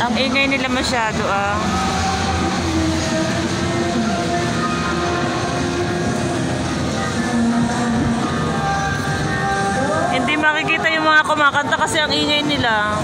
Ang ingay nila masyado ah. Hindi makikita yung mga kumakanta kasi ang ingay nila.